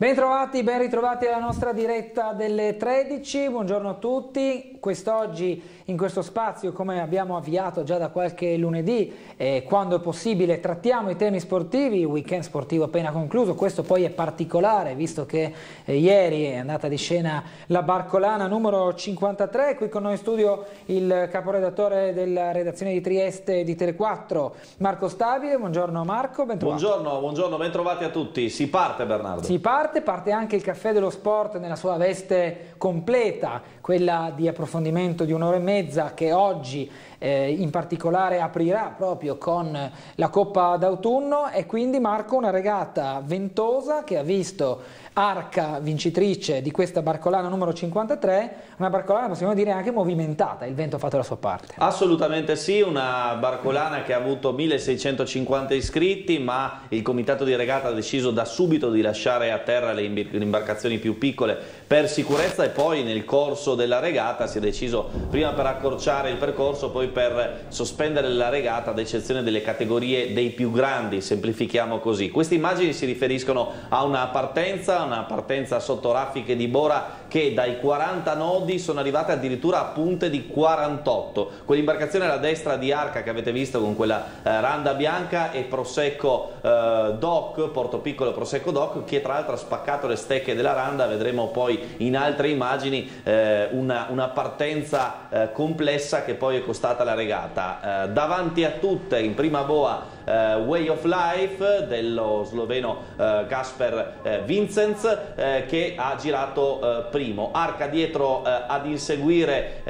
Ben trovati, ben ritrovati alla nostra diretta delle 13, buongiorno a tutti. Quest'oggi in questo spazio, come abbiamo avviato già da qualche lunedì, eh, quando è possibile trattiamo i temi sportivi, weekend sportivo appena concluso, questo poi è particolare visto che eh, ieri è andata di scena la Barcolana numero 53, qui con noi in studio il caporedattore della redazione di Trieste di Tele4, Marco Stabile, buongiorno Marco, ben trovato. Buongiorno, buongiorno, ben trovati a tutti, si parte Bernardo. Si parte parte, parte anche il caffè dello sport nella sua veste completa, quella di approfondimento di un'ora e mezza che oggi eh, in particolare aprirà proprio con la Coppa d'autunno. E quindi Marco una regata ventosa che ha visto Arca vincitrice di questa barcolana numero 53, una barcolana possiamo dire anche movimentata, il vento ha fatto la sua parte. Assolutamente sì, una barcolana che ha avuto 1650 iscritti ma il comitato di regata ha deciso da subito di lasciare a terra le imbarcazioni più piccole per sicurezza e poi nel corso della regata si è deciso prima per accorciare il percorso poi per sospendere la regata ad eccezione delle categorie dei più grandi, semplifichiamo così. Queste immagini si riferiscono a una partenza, una partenza sotto raffiche di Bora che dai 40 nodi sono arrivate addirittura a punte di 48. Quell'imbarcazione alla destra di Arca che avete visto con quella eh, randa bianca e Prosecco eh, Doc, Porto Piccolo Prosecco Doc, che tra l'altro ha spaccato le stecche della randa, vedremo poi in altre immagini eh, una, una, partenza eh, complessa che poi è costata la regata. Eh, davanti a tutte in prima boa eh, Way of Life dello sloveno Gasper eh, Vincenz che ha girato primo. Arca dietro ad inseguire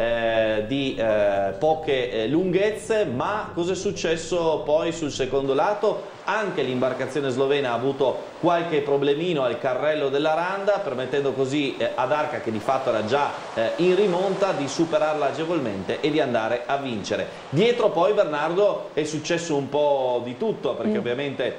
di poche lunghezze, ma cosa è successo poi sul secondo lato? Anche l'imbarcazione slovena ha avuto qualche problemino al carrello della Randa, permettendo così ad Arca, che di fatto era già in rimonta, di superarla agevolmente e di andare a vincere. Dietro poi Bernardo è successo un po' di di tutto perché mm. ovviamente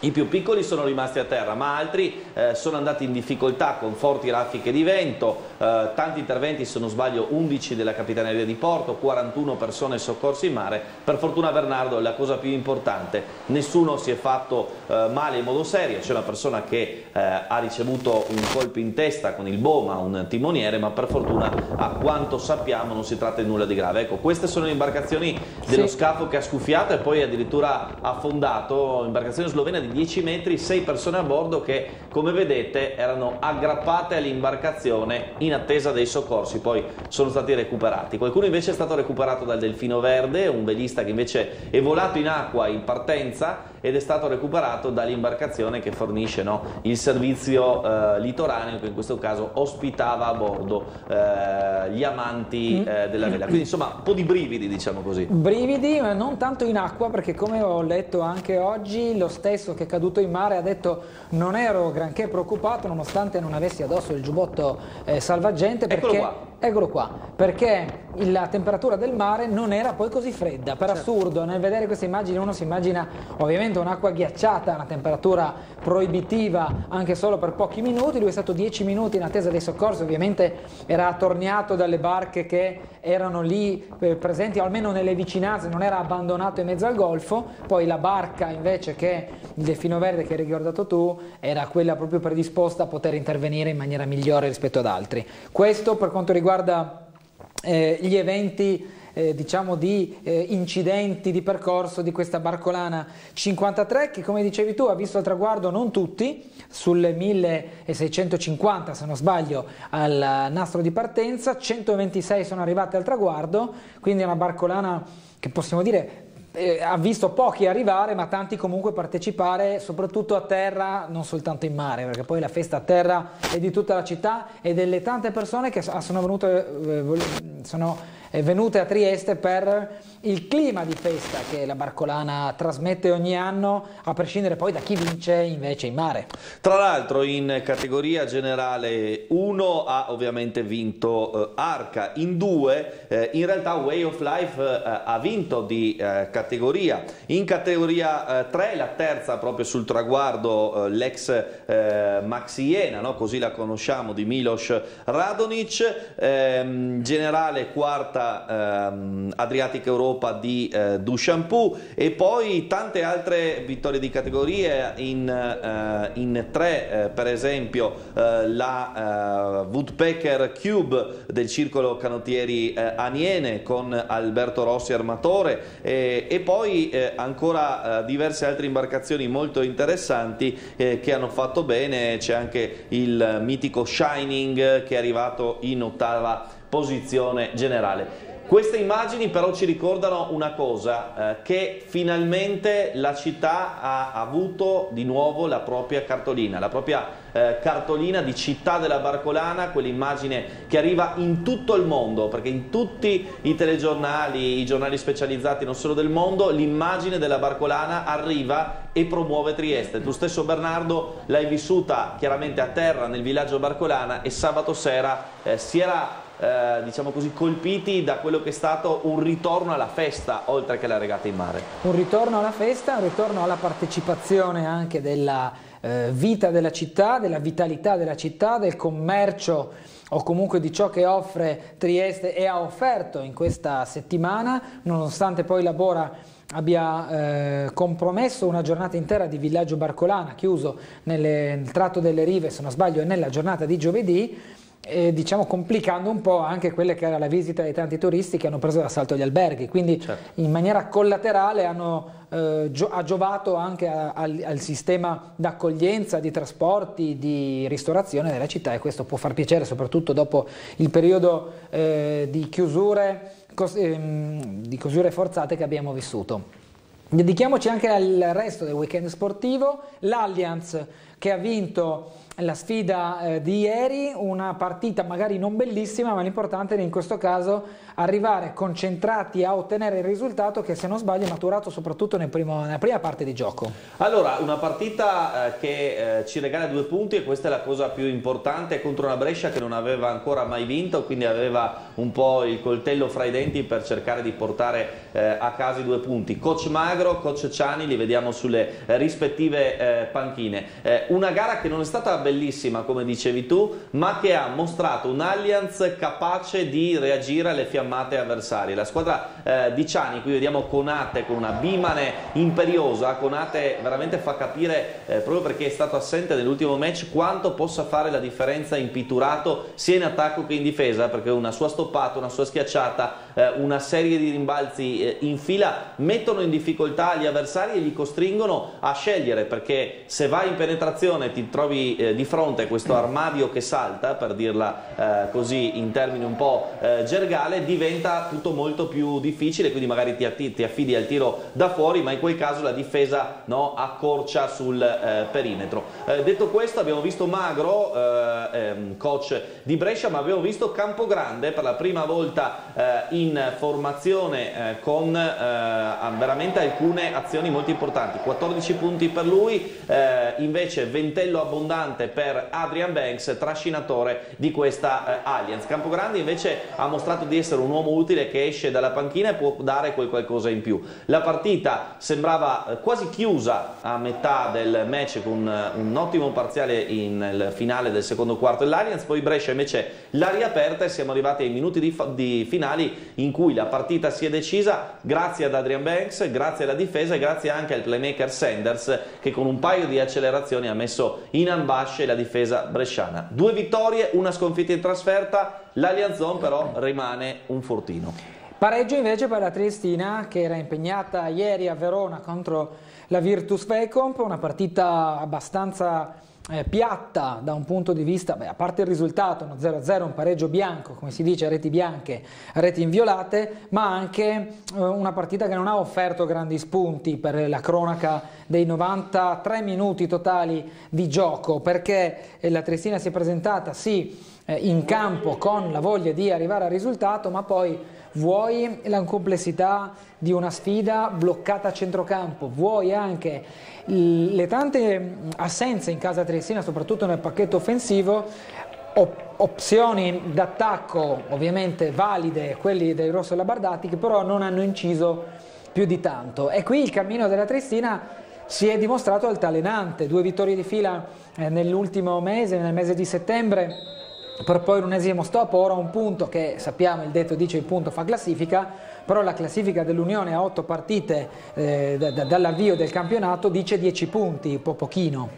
i più piccoli sono rimasti a terra, ma altri eh, sono andati in difficoltà con forti raffiche di vento, eh, tanti interventi, se non sbaglio 11 della Capitaneria di Porto, 41 persone soccorse in mare. Per fortuna Bernardo, la cosa più importante, nessuno si è fatto eh, male in modo serio, c'è una persona che eh, ha ricevuto un colpo in testa con il Boma, un timoniere, ma per fortuna a quanto sappiamo non si tratta di nulla di grave. Ecco, queste sono le imbarcazioni dello sì. scafo che ha scuffiato e poi addirittura affondato, imbarcazione slovena di 10 metri, 6 persone a bordo che come vedete erano aggrappate all'imbarcazione in attesa dei soccorsi, poi sono stati recuperati. Qualcuno invece è stato recuperato dal Delfino Verde, un velista che invece è volato in acqua in partenza ed è stato recuperato dall'imbarcazione che fornisce no, il servizio eh, litoraneo che in questo caso ospitava a bordo eh, gli amanti mm. eh, della vela. Quindi insomma un po' di brividi diciamo così. Brividi ma non tanto in acqua perché come ho letto anche oggi lo stesso che è caduto in mare ha detto non ero granché preoccupato nonostante non avessi addosso il giubbotto eh, salvagente perché... Eccolo qua. Perché la temperatura del mare non era poi così fredda. Per certo. assurdo, nel vedere queste immagini uno si immagina ovviamente un'acqua ghiacciata, una temperatura proibitiva anche solo per pochi minuti. Lui è stato 10 minuti in attesa dei soccorsi, ovviamente era attorniato dalle barche che erano lì eh, presenti, o almeno nelle vicinanze, non era abbandonato in mezzo al golfo. Poi la barca invece che il Delfino Verde che hai ricordato tu era quella proprio predisposta a poter intervenire in maniera migliore rispetto ad altri. Questo per quanto riguarda riguarda eh, gli eventi eh, diciamo di eh, incidenti di percorso di questa barcolana 53 che come dicevi tu ha visto al traguardo non tutti sulle 1650 se non sbaglio al nastro di partenza 126 sono arrivate al traguardo quindi è una barcolana che possiamo dire eh, ha visto pochi arrivare, ma tanti comunque partecipare, soprattutto a terra, non soltanto in mare, perché poi la festa a terra è di tutta la città e delle tante persone che sono venute, eh, sono venute a Trieste per il clima di festa che la Barcolana trasmette ogni anno, a prescindere poi da chi vince invece in mare. Tra l'altro in categoria generale 1 ha ovviamente vinto eh, Arca, in 2 eh, in realtà Way of Life eh, ha vinto di eh, categoria, in categoria 3 eh, la terza proprio sul traguardo eh, l'ex Maxi Iena, no? così la conosciamo, di Milos Radonic, ehm, generale quarta ehm, Europa di eh, Dushampou e poi tante altre vittorie di categorie in, eh, in tre, eh, per esempio eh, la eh, Woodpecker Cube del circolo canottieri Aniene con Alberto Rossi armatore e poi ancora diverse altre imbarcazioni molto interessanti che hanno fatto bene, c'è anche il mitico Shining che è arrivato in ottava posizione generale. Queste immagini però ci ricordano una cosa, eh, che finalmente la città ha avuto di nuovo la propria cartolina, la propria eh, cartolina di città della Barcolana, quell'immagine che arriva in tutto il mondo, perché in tutti i telegiornali, i giornali specializzati non solo del mondo, l'immagine della Barcolana arriva e promuove Trieste. Tu stesso Bernardo l'hai vissuta chiaramente a terra nel villaggio Barcolana e sabato sera eh, si era eh, diciamo così, colpiti da quello che è stato un ritorno alla festa oltre che alla regata in mare. Un ritorno alla festa, un ritorno alla partecipazione anche della eh, vita della città, della vitalità della città, del commercio o comunque di ciò che offre Trieste e ha offerto in questa settimana, nonostante poi Labora abbia eh, compromesso una giornata intera di villaggio Barcolana chiuso nelle, nel tratto delle rive, se non sbaglio, nella giornata di giovedì, eh, diciamo complicando un po' anche quelle che era la visita dei tanti turisti che hanno preso d'assalto gli alberghi, quindi certo. in maniera collaterale hanno, eh, gio ha giovato anche a, al, al, sistema d'accoglienza, di trasporti, di ristorazione della città e questo può far piacere soprattutto dopo il periodo eh, di, chiusure, ehm, di chiusure forzate che abbiamo vissuto. Dedichiamoci anche al resto del weekend sportivo, l'Allianz che ha vinto la sfida eh, di ieri, una partita magari non bellissima, ma l'importante è in questo caso arrivare concentrati a ottenere il risultato che se non sbaglio è maturato soprattutto nel primo, nella prima parte di gioco. Allora, una partita eh, che eh, ci regala due punti e questa è la cosa più importante contro una Brescia che non aveva ancora mai vinto, quindi aveva un po' il coltello fra i denti per cercare di portare eh, a casa i due punti. Coach Magro, coach Ciani, li vediamo sulle rispettive panchine. Una gara che non è stata bellissima come dicevi tu, ma che ha mostrato un Allianz capace di reagire alle fiammate avversarie. La squadra eh, di Ciani, qui vediamo Conate con una bimane imperiosa, Conate veramente fa capire, eh, proprio perché è stato assente nell'ultimo match, quanto possa fare la differenza in pitturato sia in attacco che in difesa, perché una sua stoppata, una sua schiacciata, eh, una serie di rimbalzi eh, in fila mettono in difficoltà gli avversari e li costringono a scegliere, perché se vai in penetrazione ti trovi eh, di fronte a questo armadio che salta, per dirla eh, così in termini un po' gergale, diventa tutto molto più difficile, quindi magari ti, ti, affidi al tiro da fuori, ma in quel caso la difesa no, accorcia sul eh, perimetro. Eh, detto questo abbiamo visto Magro, eh, ehm, coach di Brescia, ma abbiamo visto Campogrande per la prima volta eh, in formazione con veramente alcune azioni molto importanti, 14 punti per lui, invece ventello abbondante per Adrian Banks, trascinatore di questa Allianz. Campogrande invece ha mostrato di essere un uomo utile che esce dalla panchina e può dare quel qualcosa in più. La partita sembrava eh, quasi chiusa a metà del match con eh, un ottimo parziale nel finale del secondo quarto dell'Allianz, poi Brescia invece l'ha riaperta e siamo arrivati ai minuti di, di finali in cui la partita si è decisa grazie ad Adrian Banks, grazie alla difesa e grazie anche al playmaker Sanders che con un paio di accelerazioni ha messo in ambasce la difesa bresciana. Due vittorie, una sconfitta in trasferta, l'Allianz Zone però rimane un fortino. Pareggio invece per la Triestina che era impegnata ieri a Verona contro la Virtus Vecomp, una partita abbastanza eh, piatta da un punto di vista, beh, a parte il risultato, uno 0-0, un pareggio bianco, come si dice, reti bianche, reti inviolate, ma anche eh, una partita che non ha offerto grandi spunti per la cronaca dei 93 minuti totali di gioco, perché eh, la Triestina si è presentata sì eh, in campo con la voglia di arrivare al risultato, ma poi vuoi la complessità di una sfida bloccata a centrocampo, vuoi anche le tante assenze in casa Triestina, soprattutto nel pacchetto offensivo, op opzioni d'attacco ovviamente valide, quelli dei Rosso Labardati, che però non hanno inciso più di tanto. E qui il cammino della Triestina si è dimostrato altalenante, due vittorie di fila eh, nell'ultimo mese, nel mese di settembre, per poi l'unesimo stop, ora un punto che sappiamo, il detto dice il punto fa classifica, però la classifica dell'Unione a otto partite eh, dall'avvio del campionato dice 10 punti, un po' pochino.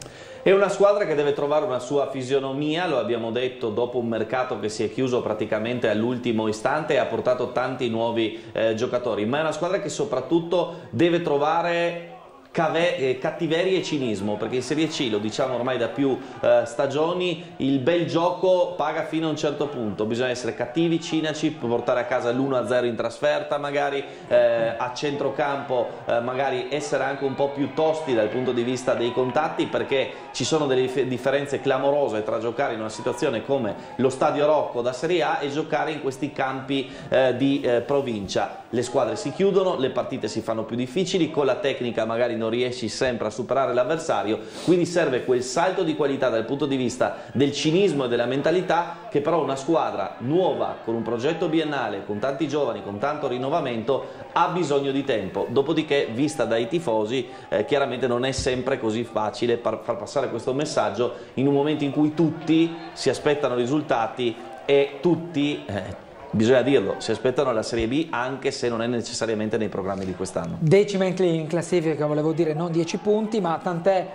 È una squadra che deve trovare una sua fisionomia, lo abbiamo detto dopo un mercato che si è chiuso praticamente all'ultimo istante e ha portato tanti nuovi eh, giocatori, ma è una squadra che soprattutto deve trovare Cave, eh, cattiveria e cinismo, perché in Serie C, lo diciamo ormai da più eh, stagioni, il bel gioco paga fino a un certo punto, bisogna essere cattivi, cinici, portare a casa l'1-0 in trasferta magari, eh, a centrocampo eh, magari essere anche un po' più tosti dal punto di vista dei contatti, perché ci sono delle differenze clamorose tra giocare in una situazione come lo Stadio Rocco da Serie A e giocare in questi campi eh, di eh, provincia. Le squadre si chiudono, le partite si fanno più difficili, con la tecnica magari non riesci sempre a superare l'avversario, quindi serve quel salto di qualità dal punto di vista del cinismo e della mentalità che però una squadra nuova, con un progetto biennale, con tanti giovani, con tanto rinnovamento, ha bisogno di tempo. Dopodiché, vista dai tifosi, eh, chiaramente non è sempre così facile far passare questo messaggio in un momento in cui tutti si aspettano risultati e tutti... Eh, bisogna dirlo, si aspettano la Serie B anche se non è necessariamente nei programmi di quest'anno. Decima in classifica, volevo dire non 10 punti, ma tant'è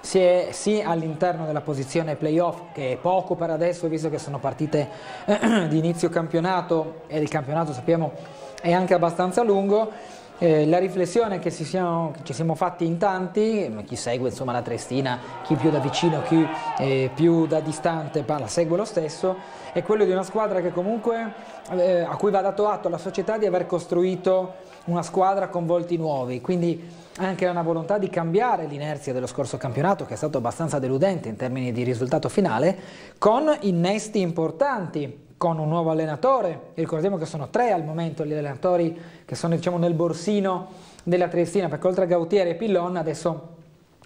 si è sì all'interno della posizione playoff, che è poco per adesso visto che sono partite di inizio campionato e il campionato sappiamo è anche abbastanza lungo, eh, la riflessione che siamo, ci siamo fatti in tanti, chi segue insomma, la Trestina, chi più da vicino, chi eh, più da distante, la segue lo stesso, è quello di una squadra che comunque eh, a cui va dato atto alla società di aver costruito una squadra con volti nuovi, quindi anche una volontà di cambiare l'inerzia dello scorso campionato che è stato abbastanza deludente in termini di risultato finale, con innesti importanti con un nuovo allenatore, ricordiamo che sono tre al momento gli allenatori che sono diciamo, nel borsino della Triestina, perché oltre a Gautieri e Pillon adesso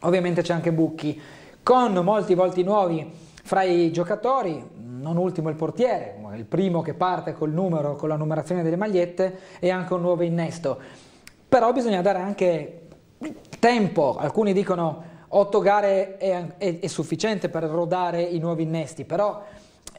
ovviamente c'è anche Bucchi, con molti volti nuovi fra i giocatori, non ultimo il portiere, il primo che parte col numero, con la numerazione delle magliette e anche un nuovo innesto. Però bisogna dare anche tempo, alcuni dicono otto gare è, è, è sufficiente per rodare i nuovi innesti, però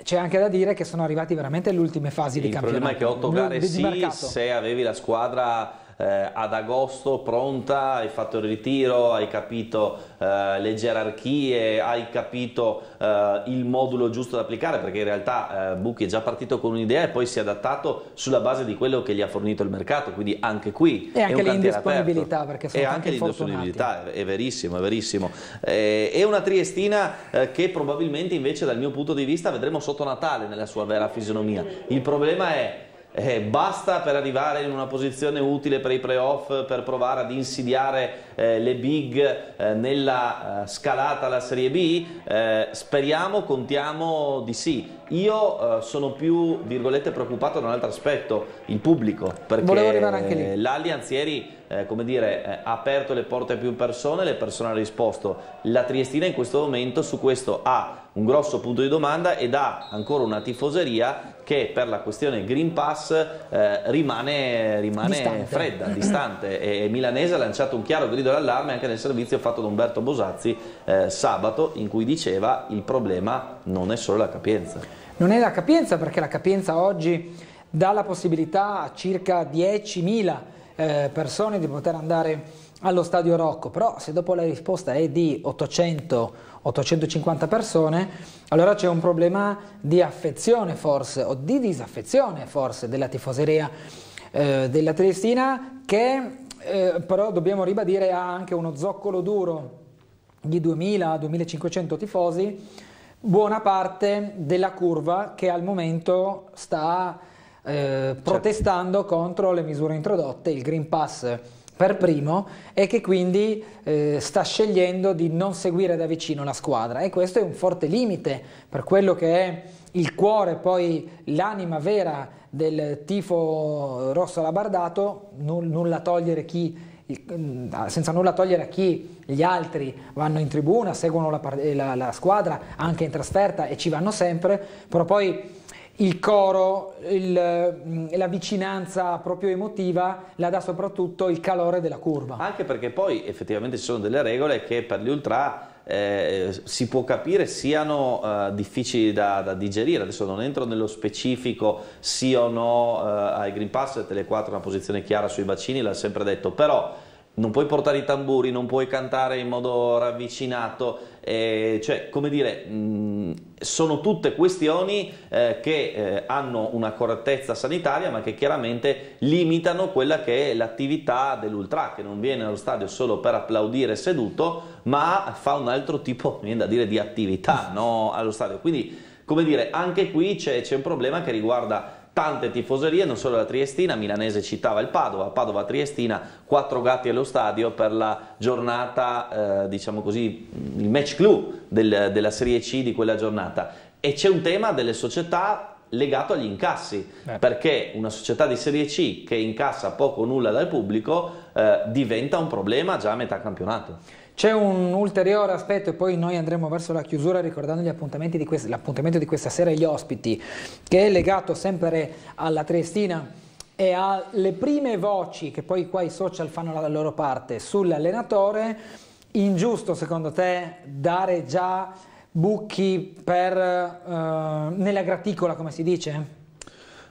c'è anche da dire che sono arrivati veramente alle ultime fasi il di campionato. Il problema è che otto gare di, sì, se avevi la squadra eh, ad agosto pronta, hai fatto il ritiro, hai capito eh, le gerarchie, hai capito eh, il modulo giusto da applicare, perché in realtà eh, Bucchi è già partito con un'idea e poi si è adattato sulla base di quello che gli ha fornito il mercato, quindi anche qui e anche l'indisponibilità, perché sono e anche l'indisponibilità, è verissimo, è verissimo. Eh, è una Triestina eh, che probabilmente invece dal mio punto di vista vedremo sotto Natale nella sua vera fisionomia. Il problema è eh, basta per arrivare in una posizione utile per i playoff, per provare ad insidiare eh, le big eh, nella eh, scalata alla Serie B? Eh, speriamo, contiamo di sì. Io eh, sono più, virgolette, preoccupato da un altro aspetto, il pubblico, perché l'Allianz ieri eh, come dire, eh, ha aperto le porte a più persone, le persone hanno risposto. La Triestina in questo momento su questo ha un grosso punto di domanda ed ha ancora una tifoseria che per la questione Green Pass eh, rimane, rimane distante. fredda, distante e Milanese ha lanciato un chiaro grido d'allarme anche nel servizio fatto da Umberto Bosazzi eh, sabato in cui diceva il problema non è solo la capienza. Non è la capienza perché la capienza oggi dà la possibilità a circa 10.000 eh, persone di poter andare allo stadio Rocco, però se dopo la risposta è di 800-850 persone, allora c'è un problema di affezione forse, o di disaffezione forse della tifoseria eh, della Triestina che eh, però dobbiamo ribadire ha anche uno zoccolo duro di 2000-2500 tifosi, buona parte della curva che al momento sta eh, protestando certo. contro le misure introdotte, il Green Pass per primo e che quindi eh, sta scegliendo di non seguire da vicino la squadra. E questo è un forte limite per quello che è il cuore, poi l'anima vera del tifo rosso alabardato, nulla togliere chi senza nulla togliere a chi gli altri vanno in tribuna, seguono la, la, la squadra anche in trasferta e ci vanno sempre, però poi il coro, il, mm, la vicinanza proprio emotiva la dà soprattutto il calore della curva. Anche perché poi effettivamente ci sono delle regole che per gli ultra eh, si può capire siano eh, difficili da, da, digerire. Adesso non entro nello specifico sì o no eh, ai Green Pass, Tele 4 una posizione chiara sui vaccini, l'ha sempre detto, però non puoi portare i tamburi, non puoi cantare in modo ravvicinato, eh, cioè come dire, mh, sono tutte questioni eh, che eh, hanno una correttezza sanitaria ma che chiaramente limitano quella che è l'attività dell'ultra che non viene allo stadio solo per applaudire seduto ma fa un altro tipo, dire, di attività no, allo stadio. Quindi come dire, anche qui c'è un problema che riguarda tante tifoserie, non solo la Triestina, Milanese citava il Padova, Padova Triestina, quattro gatti allo stadio per la giornata, eh, diciamo così, il match clou del, della Serie C di quella giornata. E c'è un tema delle società legato agli incassi, Beh. perché una società di Serie C che incassa poco o nulla dal pubblico eh, diventa un problema già a metà campionato. C'è un ulteriore aspetto e poi noi andremo verso la chiusura ricordando l'appuntamento di, di questa sera e gli ospiti, che è legato sempre alla Triestina e alle prime voci che poi qua i social fanno la loro parte sull'allenatore. Ingiusto secondo te dare già buchi per, uh, nella graticola come si dice?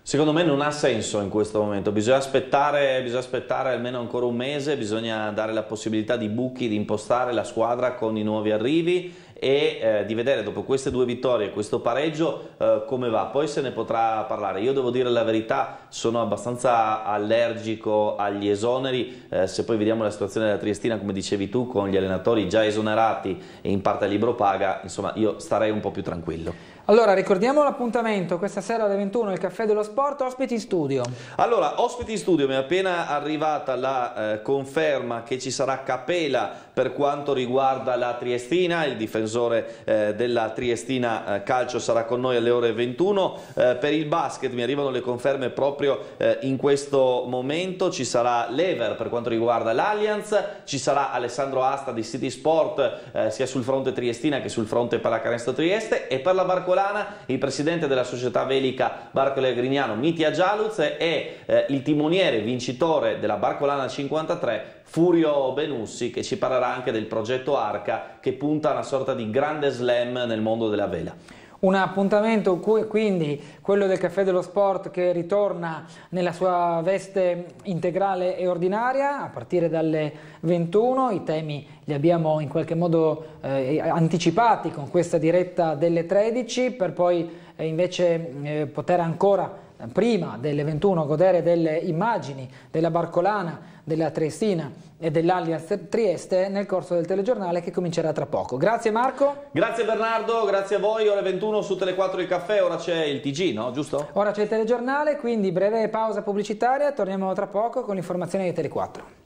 Secondo me non ha senso in questo momento, bisogna aspettare, bisogna aspettare, almeno ancora un mese, bisogna dare la possibilità di buchi di impostare la squadra con i nuovi arrivi e eh, di vedere dopo queste due vittorie, questo pareggio, eh, come va. Poi se ne potrà parlare. Io devo dire la verità, sono abbastanza allergico agli esoneri, eh, se poi vediamo la situazione della Triestina, come dicevi tu, con gli allenatori già esonerati e in parte a libro paga, insomma io starei un po' più tranquillo. Allora, ricordiamo l'appuntamento. Questa sera alle 21 il Caffè dello Sport, ospiti in studio. Allora, ospiti in studio, mi è appena arrivata la eh, conferma che ci sarà Capela per quanto riguarda la Triestina, il difensore eh, della Triestina eh, Calcio sarà con noi alle ore 21. Eh, per il basket mi arrivano le conferme proprio eh, in questo momento, ci sarà Lever per quanto riguarda l'Allianz, ci sarà Alessandro Asta di City Sport eh, sia sul fronte Triestina che sul fronte Pallacanestro Trieste. E per la Barco Barcolana, il presidente della società velica Barcole Grignano Mitia Gialuz e eh, il timoniere vincitore della Barcolana 53 Furio Benussi che ci parlerà anche del progetto Arca che punta a una sorta di grande slam nel mondo della vela. Un appuntamento quindi quello del Caffè dello Sport che ritorna nella sua veste integrale e ordinaria a partire dalle 21, i temi li abbiamo in qualche modo eh, anticipati con questa diretta delle 13 per poi eh, invece eh, poter ancora prima delle 21 godere delle immagini della Barcolana, della Triestina e dell'Allianz Trieste nel corso del telegiornale che comincerà tra poco. Grazie Marco. Grazie Bernardo, grazie a voi. Ore 21 su Tele 4 il caffè, ora c'è il TG, no? Giusto? Ora c'è il telegiornale, quindi breve pausa pubblicitaria, torniamo tra poco con l'informazione di Tele 4.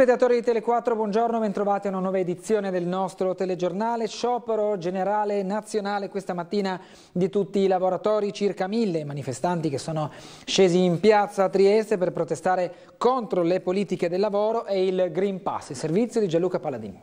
Telespettatori di Tele4, buongiorno, bentrovati a una nuova edizione del nostro telegiornale. Sciopero generale nazionale questa mattina di tutti i lavoratori, circa mille manifestanti che sono scesi in piazza a Trieste per protestare contro le politiche del lavoro e il Green Pass, il servizio di Gianluca Paladini.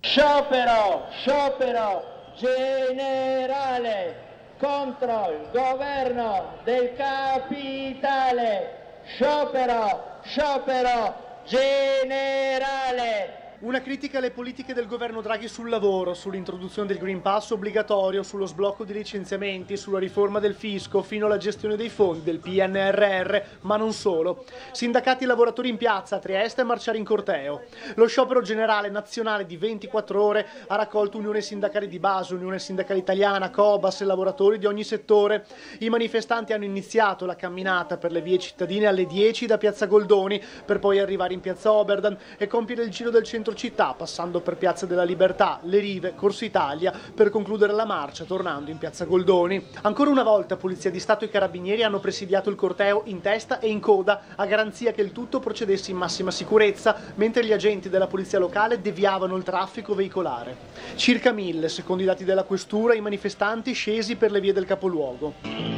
Sciopero, sciopero generale contro il governo del capitale. Sciopero, sciopero generale una critica alle politiche del governo Draghi sul lavoro, sull'introduzione del Green Pass obbligatorio, sullo sblocco di licenziamenti, sulla riforma del fisco, fino alla gestione dei fondi del PNRR, ma non solo. Sindacati e lavoratori in piazza a Trieste a marciare in corteo. Lo sciopero generale nazionale di 24 ore ha raccolto Unione Sindacale di base, Unione Sindacale Italiana, Cobas e lavoratori di ogni settore. I manifestanti hanno iniziato la camminata per le vie cittadine alle 10 da piazza Goldoni, per poi arrivare in piazza Oberdan e compiere il giro del centro centro città, passando per Piazza della Libertà, Le Rive, Corso Italia, per concludere la marcia tornando in Piazza Goldoni. Ancora una volta Polizia di Stato e Carabinieri hanno presidiato il corteo in testa e in coda, a garanzia che il tutto procedesse in massima sicurezza, mentre gli agenti della Polizia Locale deviavano il traffico veicolare. Circa mille, secondo i dati della Questura, i manifestanti scesi per le vie del capoluogo.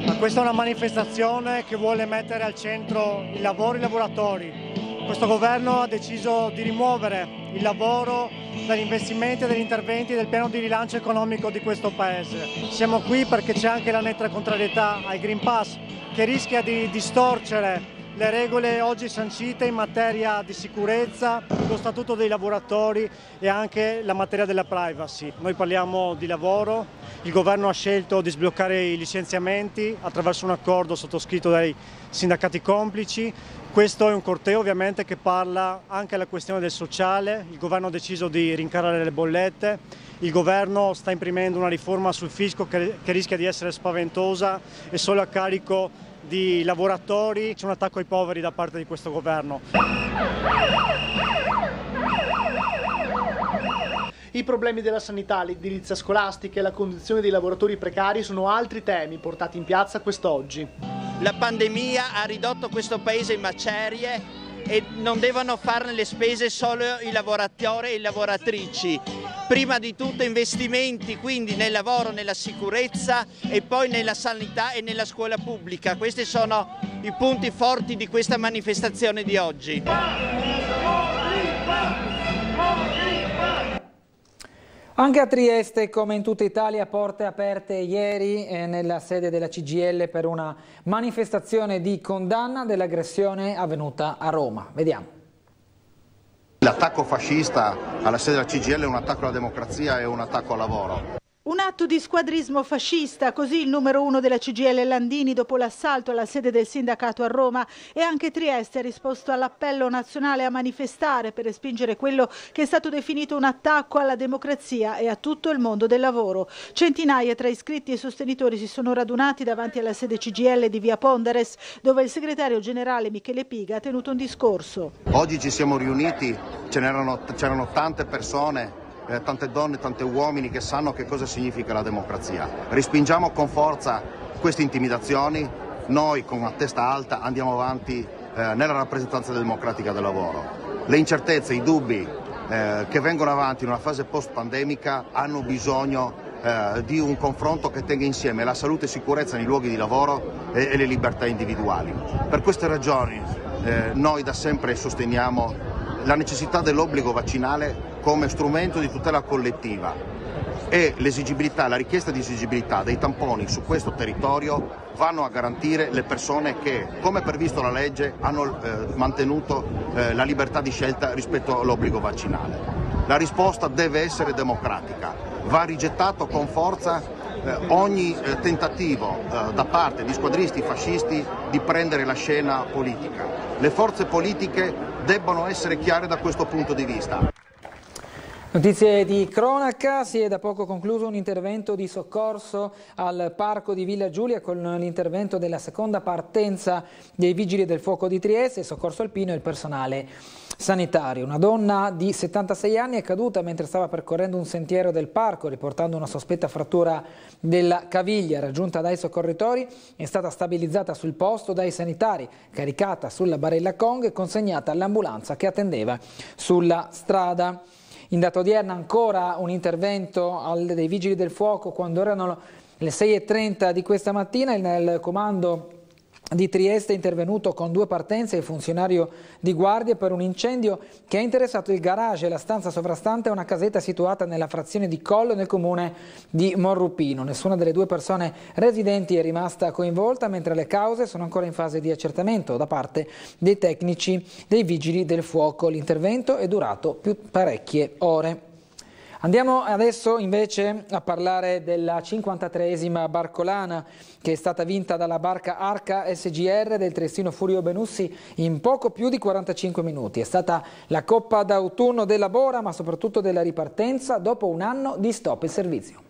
Ma questa è una manifestazione che vuole mettere al centro il lavoro e i lavoratori. Questo governo ha deciso di rimuovere il lavoro dagli investimenti e dagli interventi del piano di rilancio economico di questo Paese. Siamo qui perché c'è anche la netta contrarietà al Green Pass che rischia di distorcere le regole oggi sancite in materia di sicurezza, lo statuto dei lavoratori e anche la materia della privacy. Noi parliamo di lavoro, il governo ha scelto di sbloccare i licenziamenti attraverso un accordo sottoscritto dai sindacati complici. Questo è un corteo ovviamente che parla anche della questione del sociale, il governo ha deciso di rincarare le bollette, il governo sta imprimendo una riforma sul fisco che, rischia di essere spaventosa e solo a carico di lavoratori, c'è un attacco ai poveri da parte di questo governo. I problemi della sanità, l'edilizia scolastica e la condizione dei lavoratori precari sono altri temi portati in piazza quest'oggi. La pandemia ha ridotto questo paese in macerie e non devono farne le spese solo i lavoratori e le lavoratrici. Prima di tutto investimenti quindi nel lavoro, nella sicurezza e poi nella sanità e nella scuola pubblica. Questi sono i punti forti di questa manifestazione di oggi. Anche a Trieste, come in tutta Italia, porte aperte ieri eh, nella sede della CGL per una manifestazione di condanna dell'aggressione avvenuta a Roma. Vediamo. L'attacco fascista alla sede della CGL è un attacco alla democrazia e un attacco al lavoro. Un atto di squadrismo fascista, così il numero uno della CGL Landini dopo l'assalto alla sede del sindacato a Roma e anche Trieste ha risposto all'appello nazionale a manifestare per respingere quello che è stato definito un attacco alla democrazia e a tutto il mondo del lavoro. Centinaia tra iscritti e sostenitori si sono radunati davanti alla sede CGL di via Ponderes dove il segretario generale Michele Piga ha tenuto un discorso. Oggi ci siamo riuniti, c'erano tante persone eh, tante donne, tanti uomini che sanno che cosa significa la democrazia. Respingiamo con forza queste intimidazioni, noi con una testa alta andiamo avanti eh, nella rappresentanza democratica del lavoro. Le incertezze, i dubbi eh, che vengono avanti in una fase post-pandemica hanno bisogno eh, di un confronto che tenga insieme la salute e sicurezza nei luoghi di lavoro e, e le libertà individuali. Per queste ragioni eh, noi da sempre sosteniamo la necessità dell'obbligo vaccinale come strumento di tutela collettiva e l'esigibilità, la richiesta di esigibilità dei tamponi su questo territorio vanno a garantire le persone che, come previsto la legge, hanno eh, mantenuto eh, la libertà di scelta rispetto all'obbligo vaccinale. La risposta deve essere democratica, va rigettato con forza eh, ogni eh, tentativo eh, da parte di squadristi fascisti di prendere la scena politica. Le forze politiche debbono essere chiare da questo punto di vista. Notizie di cronaca, si è da poco concluso un intervento di soccorso al parco di Villa Giulia con l'intervento della seconda partenza dei vigili del fuoco di Trieste, soccorso alpino e il personale sanitario. Una donna di 76 anni è caduta mentre stava percorrendo un sentiero del parco riportando una sospetta frattura della caviglia raggiunta dai soccorritori, è stata stabilizzata sul posto dai sanitari, caricata sulla barella Kong e consegnata all'ambulanza che attendeva sulla strada. In data odierna ancora un intervento dei Vigili del Fuoco quando erano le 6.30 di questa mattina nel comando di Trieste è intervenuto con due partenze il funzionario di guardia per un incendio che ha interessato il garage e la stanza sovrastante a una casetta situata nella frazione di Collo nel comune di Morrupino. Nessuna delle due persone residenti è rimasta coinvolta mentre le cause sono ancora in fase di accertamento da parte dei tecnici dei vigili del fuoco. L'intervento è durato parecchie ore. Andiamo adesso invece a parlare della 53esima barcolana che è stata vinta dalla barca Arca SGR del Trestino Furio Benussi in poco più di 45 minuti. È stata la coppa d'autunno della Bora ma soprattutto della ripartenza dopo un anno di stop in servizio.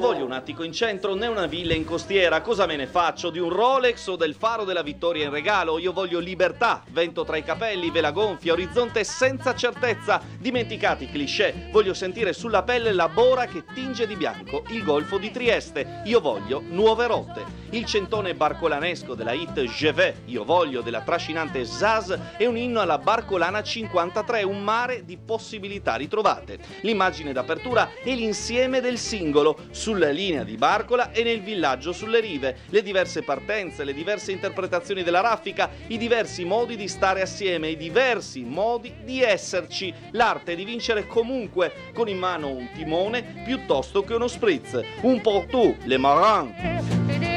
Voglio un attico in centro né una villa in costiera. Cosa me ne faccio? Di un Rolex o del faro della vittoria in regalo? Io voglio libertà, vento tra i capelli, vela gonfia, orizzonte senza certezza. Dimenticati cliché. Voglio sentire sulla pelle la bora che tinge di bianco il golfo di Trieste. Io voglio nuove rotte. Il centone barcolanesco della hit Je io voglio, della trascinante Zaz è un inno alla Barcolana 53, un mare di possibilità ritrovate. L'immagine d'apertura è l'insieme del singolo, sulla linea di Barcola e nel villaggio sulle rive, le diverse partenze, le diverse interpretazioni della raffica, i diversi modi di stare assieme, i diversi modi di esserci, l'arte di vincere comunque con in mano un timone piuttosto che uno spritz. Un po' tu, le marins.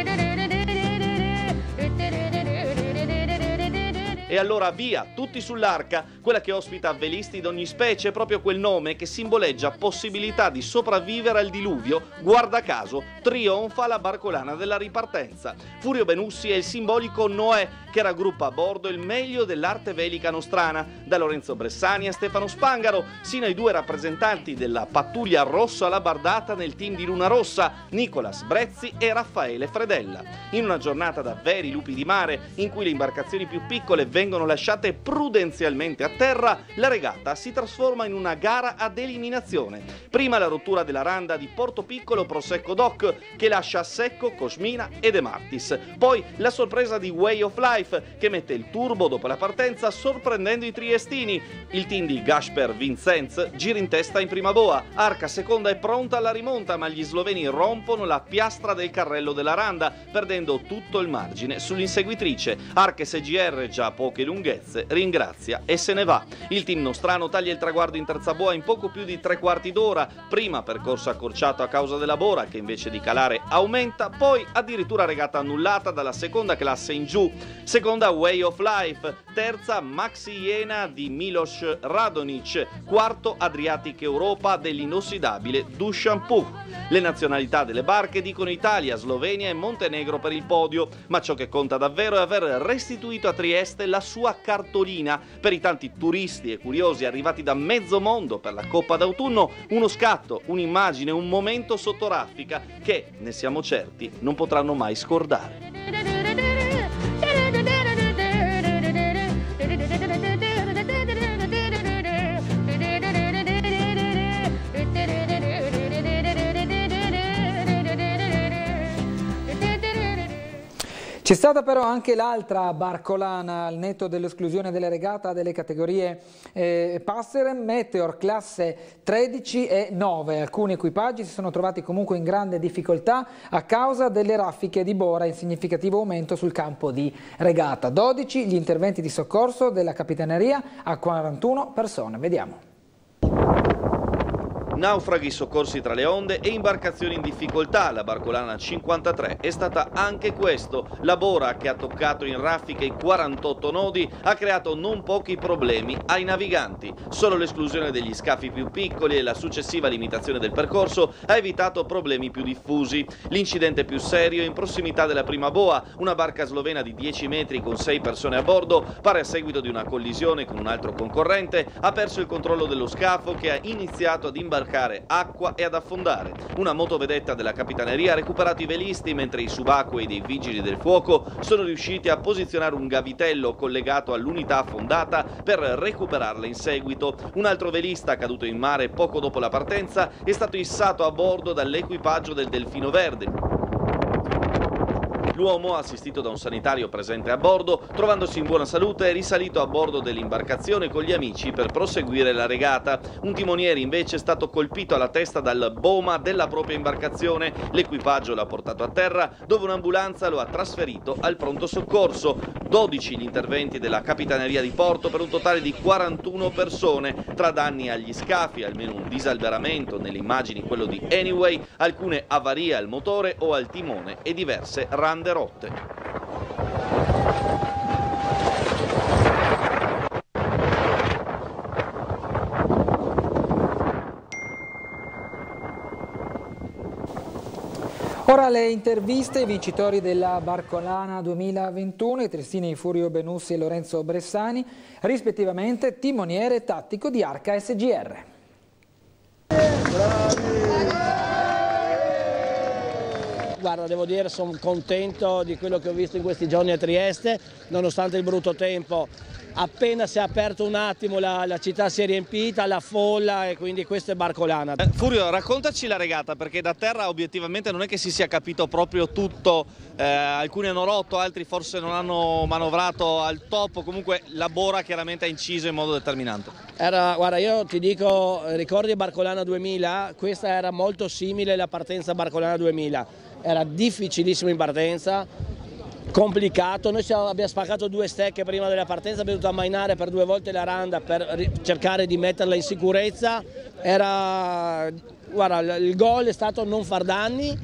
E allora via, tutti sull'arca, quella che ospita velisti d'ogni specie, proprio quel nome che simboleggia possibilità di sopravvivere al diluvio, guarda caso, trionfa la barcolana della ripartenza. Furio Benussi è il simbolico Noè che raggruppa a bordo il meglio dell'arte velica nostrana, da Lorenzo Bressani a Stefano Spangaro, sino ai due rappresentanti della pattuglia rossa bardata nel team di Luna Rossa, Nicolas Brezzi e Raffaele Fredella. In una giornata da veri lupi di mare, in cui le imbarcazioni più piccole vengono lasciate prudenzialmente a terra, la regata si trasforma in una gara ad eliminazione. Prima la rottura della randa di Porto Piccolo Prosecco Doc che lascia a secco Cosmina e De Martis. Poi la sorpresa di Way of Life che mette il turbo dopo la partenza sorprendendo i triestini. Il team di Gasper Vincenz gira in testa in prima boa. Arca seconda è pronta alla rimonta ma gli sloveni rompono la piastra del carrello della randa perdendo tutto il margine sull'inseguitrice. Arche SGR già poco poche lunghezze, ringrazia e se ne va. Il team nostrano taglia il traguardo in terza boa in poco più di tre quarti d'ora, prima percorso accorciato a causa della bora che invece di calare aumenta, poi addirittura regata annullata dalla seconda classe in giù, seconda Way of Life, terza Maxi Iena di Milos Radonic, quarto Adriatic Europa dell'inossidabile Dushanpuch. Le nazionalità delle barche dicono Italia, Slovenia e Montenegro per il podio, ma ciò che conta davvero è aver restituito a Trieste la sua cartolina per i tanti turisti e curiosi arrivati da mezzo mondo per la Coppa d'autunno, uno scatto, un'immagine, un momento sotto raffica che, ne siamo certi, non potranno mai scordare. C'è stata però anche l'altra barcolana al netto dell'esclusione delle regate delle categorie eh, Passere, Meteor classe 13 e 9. Alcuni equipaggi si sono trovati comunque in grande difficoltà a causa delle raffiche di Bora in significativo aumento sul campo di regata. 12 gli interventi di soccorso della Capitaneria a 41 persone. Vediamo. Naufraghi soccorsi tra le onde e imbarcazioni in difficoltà. La barcolana 53 è stata anche questo. La bora che ha toccato in raffiche i 48 nodi ha creato non pochi problemi ai naviganti. Solo l'esclusione degli scafi più piccoli e la successiva limitazione del percorso ha evitato problemi più diffusi. L'incidente più serio in prossimità della prima boa, una barca slovena di 10 metri con 6 persone a bordo, pare a seguito di una collisione con un altro concorrente, ha perso il controllo dello scafo che ha iniziato ad imbarcare sbarcare acqua e ad affondare. Una motovedetta della capitaneria ha recuperato i velisti mentre i subacquei dei vigili del fuoco sono riusciti a posizionare un gavitello collegato all'unità affondata per recuperarla in seguito. Un altro velista caduto in mare poco dopo la partenza è stato issato a bordo dall'equipaggio del Delfino Verde. L'uomo, assistito da un sanitario presente a bordo, trovandosi in buona salute, è risalito a bordo dell'imbarcazione con gli amici per proseguire la regata. Un timoniere invece è stato colpito alla testa dal boma della propria imbarcazione. L'equipaggio l'ha portato a terra, dove un'ambulanza lo ha trasferito al pronto soccorso. 12 gli interventi della Capitaneria di Porto per un totale di 41 persone, tra danni agli scafi, almeno un disalberamento, nelle immagini quello di Anyway, alcune avarie al motore o al timone e diverse rande grande rotte. Ora le interviste ai vincitori della Barcolana 2021, i Tristini Furio Benussi e Lorenzo Bressani, rispettivamente timoniere tattico di Arca SGR. Bravi. Guarda, devo dire sono contento di quello che ho visto in questi giorni a Trieste, nonostante il brutto tempo appena si è aperto un attimo la, la, città si è riempita, la folla e quindi questo è Barcolana. Eh, Furio, raccontaci la regata perché da terra obiettivamente non è che si sia capito proprio tutto, eh, alcuni hanno rotto, altri forse non hanno manovrato al top, comunque la Bora chiaramente ha inciso in modo determinante. Era, guarda, io ti dico, ricordi Barcolana 2000? Questa era molto simile alla partenza Barcolana 2000, era difficilissimo in partenza, complicato, noi abbiamo spaccato due stecche prima della partenza, abbiamo dovuto ammainare per due volte la randa per cercare di metterla in sicurezza, Era, guarda, il gol è stato non far danni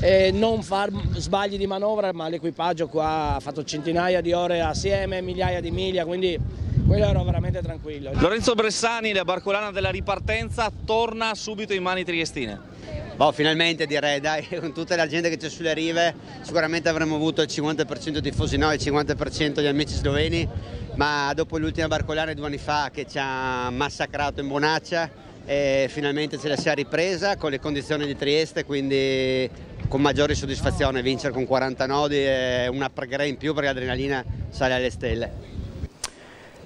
e non far sbagli di manovra, ma l'equipaggio qua ha fatto centinaia di ore assieme, migliaia di miglia, quindi quello ero veramente tranquillo. Lorenzo Bressani, la barcolana della ripartenza, torna subito in mani triestine. Boh, finalmente direi, dai, con tutta la gente che c'è sulle rive sicuramente avremmo avuto il 50% di tifosi noi, il 50% di amici sloveni, ma dopo l'ultima barcolare due anni fa che ci ha massacrato in Bonaccia e finalmente ce la si è ripresa con le condizioni di Trieste, quindi con maggiore soddisfazione vincere con 40 nodi e una pregherei in più perché l'adrenalina sale alle stelle.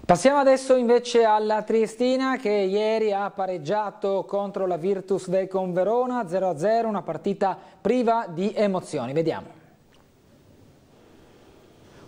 Passiamo adesso invece alla Triestina che ieri ha pareggiato contro la Virtus Vecon Verona 0-0, una partita priva di emozioni. Vediamo.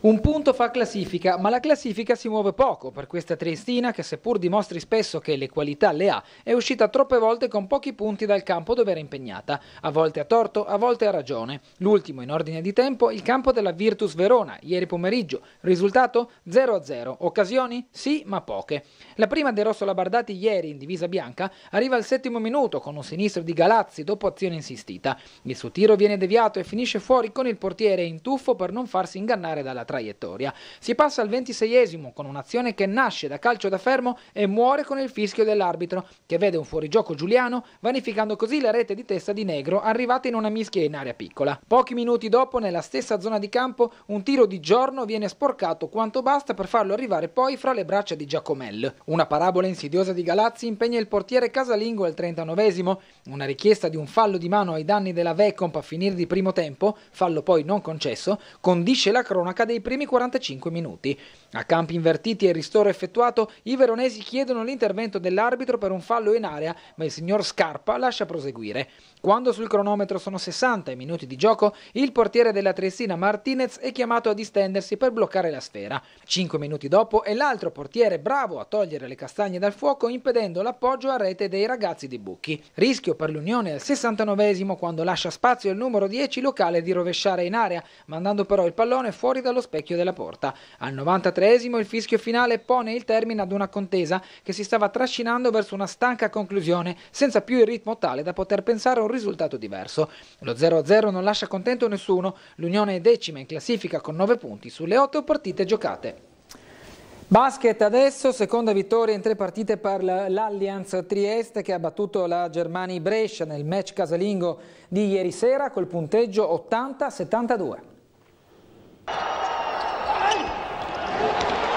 Un punto fa classifica, ma la classifica si muove poco per questa Triestina che seppur dimostri spesso che le qualità le ha, è uscita troppe volte con pochi punti dal campo dove era impegnata, a volte a torto, a volte a ragione. L'ultimo in ordine di tempo, il campo della Virtus Verona, ieri pomeriggio. Risultato 0-0. Occasioni? Sì, ma poche. La prima dei Rossolabardati ieri in divisa bianca arriva al settimo minuto con un sinistro di Galazzi dopo azione insistita. Il suo tiro viene deviato e finisce fuori con il portiere in tuffo per non farsi ingannare dalla traiettoria. Si passa al ventiseiesimo con un'azione che nasce da calcio da fermo e muore con il fischio dell'arbitro, che vede un fuorigioco Giuliano, vanificando così la rete di testa di Negro arrivata in una mischia in area piccola. Pochi minuti dopo, nella stessa zona di campo, un tiro di giorno viene sporcato quanto basta per farlo arrivare poi fra le braccia di Giacomel. Una parabola insidiosa di Galazzi impegna il portiere casalingo al 39esimo, una richiesta di un fallo di mano ai danni della Vecomp a finire di primo tempo, fallo poi non concesso, condisce la cronaca dei primi 45 minuti. A campi invertiti e ristoro effettuato, i veronesi chiedono l'intervento dell'arbitro per un fallo in area, ma il signor Scarpa lascia proseguire. Quando sul cronometro sono 60 minuti di gioco, il portiere della Triestina Martinez è chiamato a distendersi per bloccare la sfera. Cinque minuti dopo è l'altro portiere bravo a togliere le castagne dal fuoco impedendo l'appoggio a rete dei ragazzi di Bucchi. Rischio per l'Unione al 69 quando lascia spazio al numero 10 locale di rovesciare in area, mandando però il pallone fuori dallo specchio della porta. Al 93 il fischio finale pone il termine ad una contesa che si stava trascinando verso una stanca conclusione senza più il ritmo tale da poter pensare a un risultato diverso. Lo 0-0 non lascia contento nessuno, l'Unione è decima in classifica con 9 punti sulle 8 partite giocate. Basket adesso, seconda vittoria in tre partite per l'Allianz Trieste che ha battuto la Germani Brescia nel match casalingo di ieri sera col punteggio 80-72.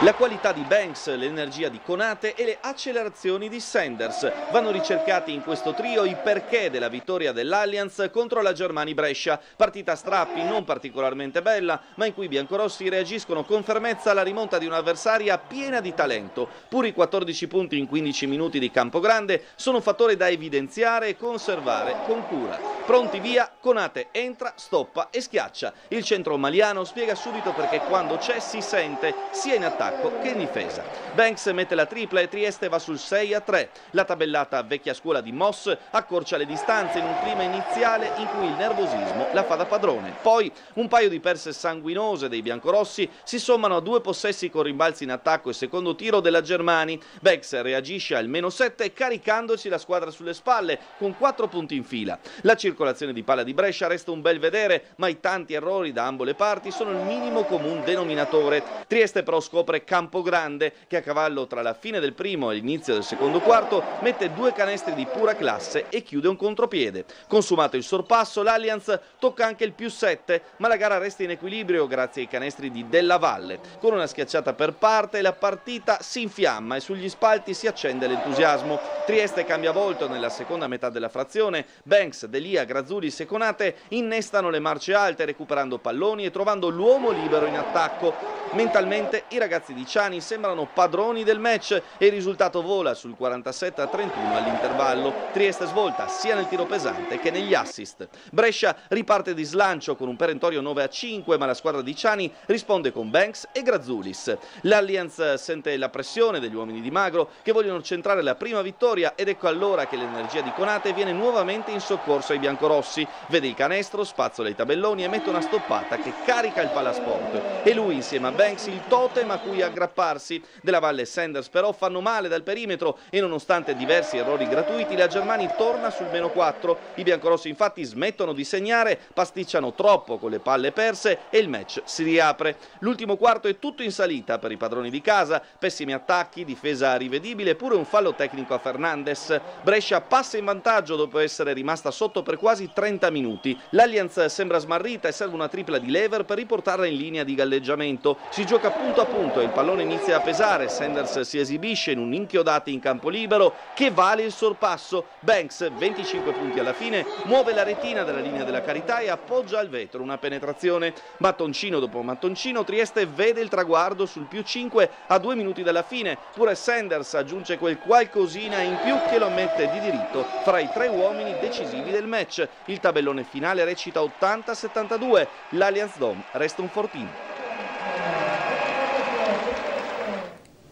La qualità di Banks, l'energia di Conate e le accelerazioni di Sanders. Vanno ricercati in questo trio i perché della vittoria dell'Allianz contro la Germani Brescia. Partita a strappi non particolarmente bella, ma in cui i biancorossi reagiscono con fermezza alla rimonta di un'avversaria piena di talento. Puri 14 punti in 15 minuti di campo grande sono un fattore da evidenziare e conservare con cura. Pronti via, Conate entra, stoppa e schiaccia. Il centro maliano spiega subito perché quando c'è si sente sia in attacco attacco che in difesa. Banks mette la tripla e Trieste va sul 6 a 3. La tabellata vecchia scuola di Moss accorcia le distanze in un clima iniziale in cui il nervosismo la fa da padrone. Poi un paio di perse sanguinose dei biancorossi si sommano a due possessi con rimbalzi in attacco e secondo tiro della Germani. Banks reagisce al meno 7 caricandoci la squadra sulle spalle con 4 punti in fila. La circolazione di palla di Brescia resta un bel vedere, ma i tanti errori da ambo le parti sono il minimo comune denominatore. Trieste però scopre giocatore Campogrande che a cavallo tra la fine del primo e l'inizio del secondo quarto mette due canestri di pura classe e chiude un contropiede. Consumato il sorpasso, l'Allianz tocca anche il più 7, ma la gara resta in equilibrio grazie ai canestri di Della Valle. Con una schiacciata per parte la partita si infiamma e sugli spalti si accende l'entusiasmo. Trieste cambia volto nella seconda metà della frazione, Banks, Delia, Grazzulis e Conate innestano le marce alte recuperando palloni e trovando l'uomo libero in attacco. Mentalmente i ragazzi di Ciani sembrano padroni del match e il risultato vola sul 47 a 31 all'intervallo. Trieste svolta sia nel tiro pesante che negli assist. Brescia riparte di slancio con un perentorio 9 a 5 ma la squadra di Ciani risponde con Banks e Grazzulis. L'Allianz sente la pressione degli uomini di Magro che vogliono centrare la prima vittoria ed ecco allora che l'energia di Conate viene nuovamente in soccorso ai biancorossi. Vede il canestro, spazzola i tabelloni e mette una stoppata che carica il palasport. E lui insieme a Banks il totem a cui aggrapparsi. Della Valle Sanders però fanno male dal perimetro e nonostante diversi errori gratuiti la Germani torna sul meno 4. I biancorossi infatti smettono di segnare, pasticciano troppo con le palle perse e il match si riapre. L'ultimo quarto è tutto in salita per i padroni di casa, pessimi attacchi, difesa rivedibile, pure un fallo tecnico a Fernandez. Brescia passa in vantaggio dopo essere rimasta sotto per quasi 30 minuti. L'Allianz sembra smarrita e serve una tripla di lever per riportarla in linea di galleggiamento. Si gioca punto a punto il pallone inizia a pesare. Sanders si esibisce in un inchiodati in campo libero che vale il sorpasso. Banks, 25 punti alla fine, muove la retina della linea della carità e appoggia al vetro una penetrazione. Mattoncino dopo mattoncino, Trieste vede il traguardo sul più 5 a due minuti dalla fine. Pure Sanders aggiunge quel qualcosina in più che lo mette di diritto fra i tre uomini decisivi del match. Il tabellone finale recita 80-72. L'Allianz Dome resta un fortino.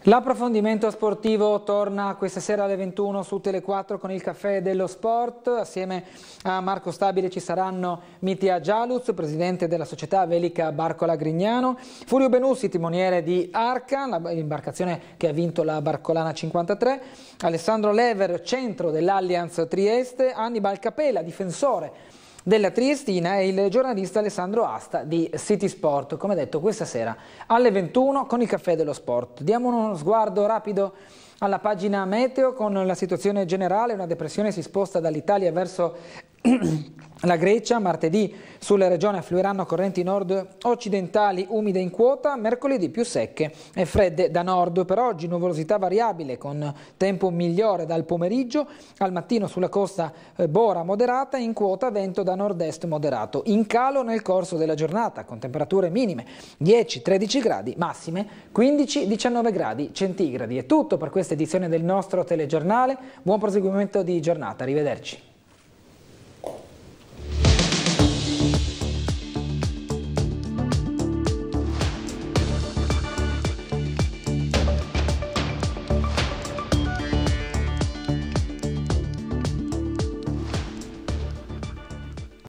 L'approfondimento sportivo torna questa sera alle 21 su Tele4 con il caffè dello sport. Assieme a Marco Stabile ci saranno Mitia Gialuz, presidente della società Velica Barcola Grignano, Furio Benussi, timoniere di Arca, l'imbarcazione che ha vinto la Barcolana 53, Alessandro Lever, centro dell'Allianz Trieste, Annibal Capella, difensore della Triestina e il giornalista Alessandro Asta di City Sport, come detto questa sera alle 21 con il caffè dello sport. Diamo uno sguardo rapido alla pagina meteo con la situazione generale, una depressione si sposta dall'Italia verso la Grecia, martedì sulle regioni affluiranno correnti nord-occidentali umide in quota, mercoledì più secche e fredde da nord. Per oggi nuvolosità variabile con tempo migliore dal pomeriggio, al mattino sulla costa eh, Bora moderata, in quota vento da nord-est moderato. In calo nel corso della giornata con temperature minime 10-13 gradi, massime 15-19 gradi centigradi. È tutto per questa edizione del nostro telegiornale, buon proseguimento di giornata, arrivederci.